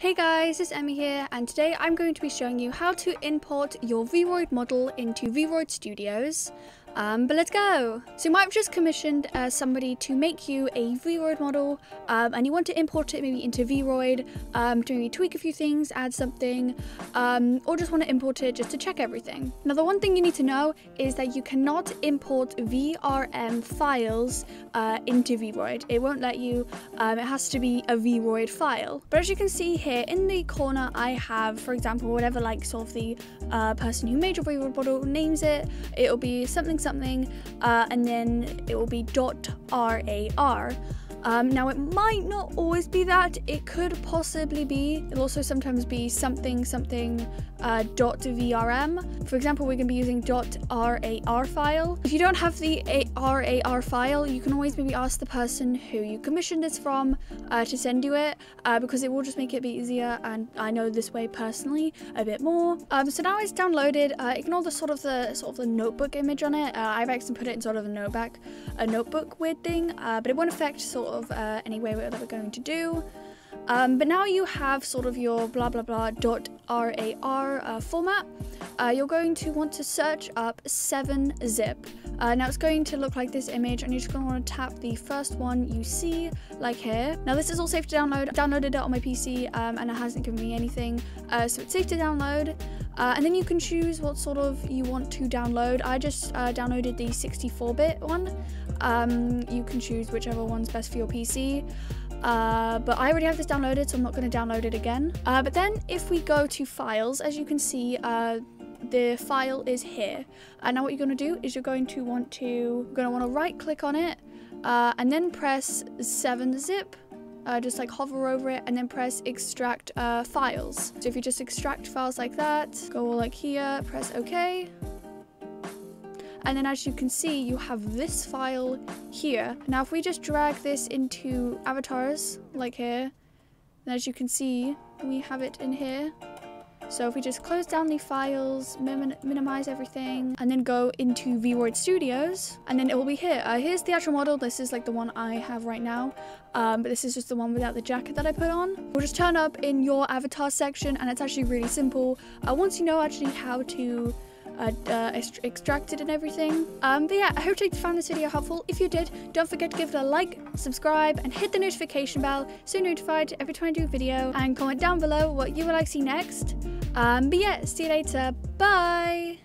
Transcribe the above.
Hey guys, it's Emmie here, and today I'm going to be showing you how to import your Vroid model into Vroid Studios. Um, but let's go! So you might have just commissioned uh, somebody to make you a Vroid model, um, and you want to import it maybe into Vroid um, to maybe tweak a few things, add something, um, or just want to import it just to check everything. Now the one thing you need to know is that you cannot import VRM files uh, into Vroid. It won't let you, um, it has to be a Vroid file. But as you can see here in the corner I have, for example, whatever like sort of the uh, person who made your Vroid model names it, it'll be something something uh, and then it will be .rar. Um, now it might not always be that, it could possibly be, it'll also sometimes be something something uh, .vrm. For example, we're going to be using .rar file. If you don't have the RAR file, you can always maybe ask the person who you commissioned this from uh, to send you it uh, because it will just make it a bit easier and I know this way personally a bit more. Um, so now it's downloaded, uh, ignore the sort of the sort of the notebook image on it. Uh, I've actually put it in sort of a notebook, a notebook weird thing, uh, but it won't affect sort of uh, any way that we're going to do. Um, but now you have sort of your blah blah blah dot rar uh, format. Uh, you're going to want to search up 7-zip. Uh, now it's going to look like this image and you're just going to want to tap the first one you see, like here. Now this is all safe to download. I downloaded it on my PC um, and it hasn't given me anything, uh, so it's safe to download. Uh, and then you can choose what sort of you want to download. I just uh, downloaded the 64-bit one. Um, you can choose whichever one's best for your PC. Uh, but I already have this downloaded, so I'm not going to download it again. Uh, but then if we go to files, as you can see, uh, the file is here. And now what you're going to do is you're going to want to, going to want to right click on it uh, and then press 7-zip. Uh, just like hover over it and then press extract uh, files. So if you just extract files like that, go like here, press OK. And then as you can see, you have this file here. Now, if we just drag this into avatars, like here, and as you can see, we have it in here. So if we just close down the files, min minimize everything, and then go into Vroid Studios, and then it will be here. Uh, here's the actual model. This is like the one I have right now, um, but this is just the one without the jacket that I put on. We'll just turn up in your avatar section, and it's actually really simple. Uh, once you know actually how to uh, uh, and everything. Um, but yeah, I hope you found this video helpful. If you did, don't forget to give it a like, subscribe, and hit the notification bell so you're notified every time I do a video. And comment down below what you would like to see next. Um, but yeah, see you later. Bye!